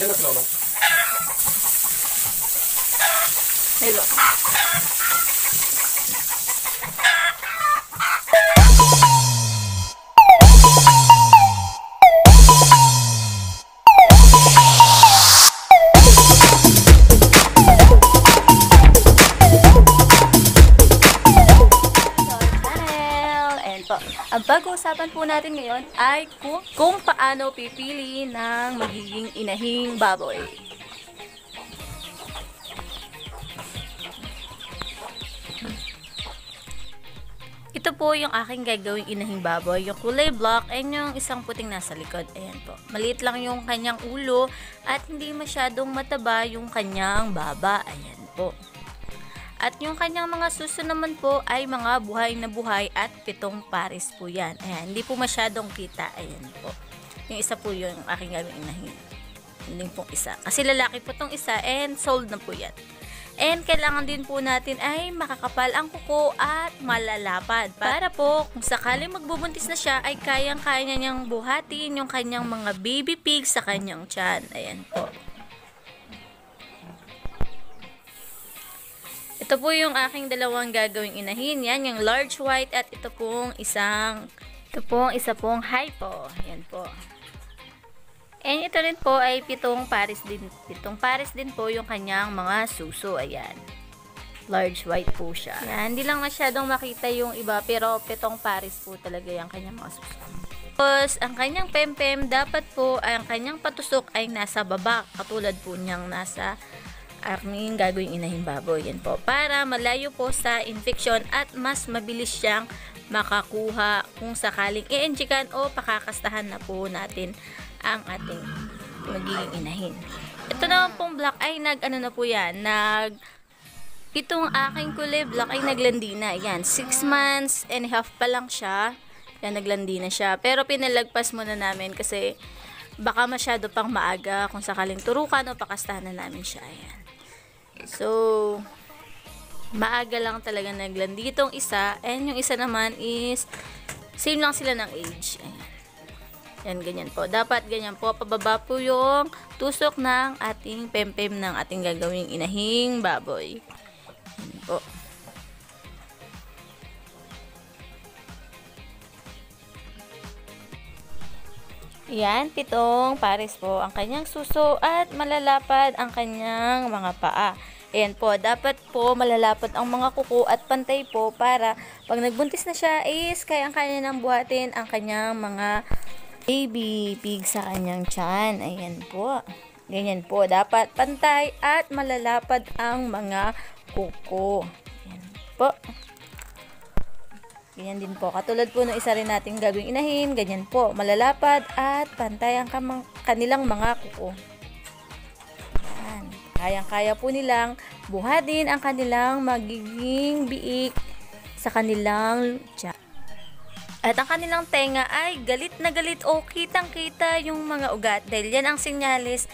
Yan na sila, Hello. channel. Ang pag-uusapan po natin ngayon ay kung, kung paano pipili ng magiging inahing baboy. Ito po yung aking gagawing inahing baboy. Yung kulay black and yung isang puting nasa likod. Ayan po. Maliit lang yung kanyang ulo at hindi masyadong mataba yung kanyang baba. Ayan po. At yung kanyang mga suso naman po ay mga buhay na buhay at pitong pares po yan. Ayan, hindi po masyadong kita. Ayan po. Yung isa po yung aking gagawing inahin. Hindi pong isa. Kasi lalaki po tong isa and sold na po yan. And kailangan din po natin ay makakapal ang kuko at malalapad. Para po kung sakaling magbubuntis na siya ay kayang-kaya niyang buhatin yung kanyang mga baby pig sa kanyang tiyan. Ayan po. Ito po yung aking dalawang gagawing inahin. Yan, yung large white at ito pong isang, ito pong isa pong hypo. Yan po. And ito rin po ay pitong pares din. Pitong pares din po yung kanyang mga suso. Ayan. Large white po siya. Ayan, hindi lang masyadong makita yung iba pero pitong pares po talaga yung kanyang mga suso. Tapos, ang kanyang pempem, dapat po ang kanyang patusok ay nasa baba. Katulad po niyang nasa aking gagawing inahing baboy. Yan po. Para malayo po sa infection at mas mabilis siyang makakuha kung sakaling i-enjikan o pakakastahan na po natin ang ating magiging inahin. Ito naman pong black ay nag ano na po yan, nag itong aking kulay black ay naglandi na. Yan, 6 months and a half pa lang siya. Yan, naglandi na siya. Pero pinalagpas muna namin kasi baka masyado pang maaga kung sakaling turukan o pakastahan na namin siya. Ayan. So, maaga lang talaga naglandi itong isa. And yung isa naman is same lang sila ng age. Ayan. Yan, ganyan po. Dapat ganyan po. Pababa po yung tusok ng ating pempem ng ating gagawing inahing baboy. Yan po. Yan, pitong pares po ang kanyang suso at malalapad ang kanyang mga paa. Ayan po, dapat po malalapad ang mga kuko at pantay po para pag nagbuntis na siya is kayang-kaya nang buhatin ang kanyang mga baby pig sa kanyang tiyan. Ayan po. Ganyan po. Dapat pantay at malalapad ang mga kuko. Ayan po. Ganyan din po. Katulad po ng isa rin nating gagawing inahin. Ganyan po. Malalapad at pantay ang kanilang mga kuko. Ayan. Kayang-kaya po nilang buhatin ang kanilang magiging biik sa kanilang tiyan. At ang kanilang tenga ay galit na galit o kitang-kita yung mga ugat dahil yan ang sinyalis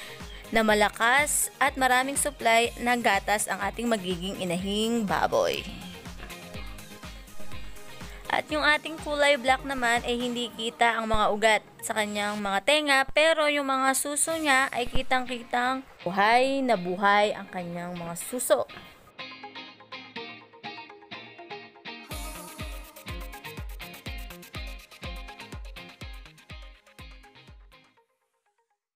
na malakas at maraming supply ng gatas ang ating magiging inahing baboy. At yung ating kulay black naman ay hindi kita ang mga ugat sa kanyang mga tenga pero yung mga suso niya ay kitang-kitang buhay na buhay ang kanyang mga suso.